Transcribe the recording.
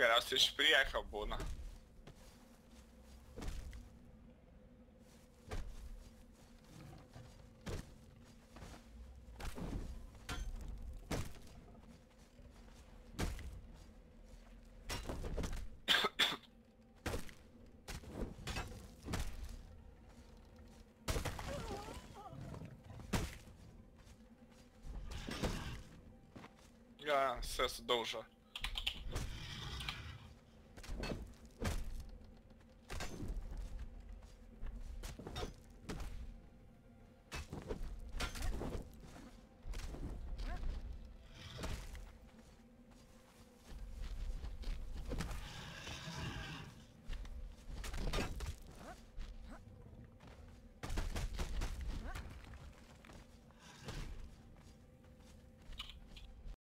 Teraz już przyjechał, Buna. Ja, сес дуже.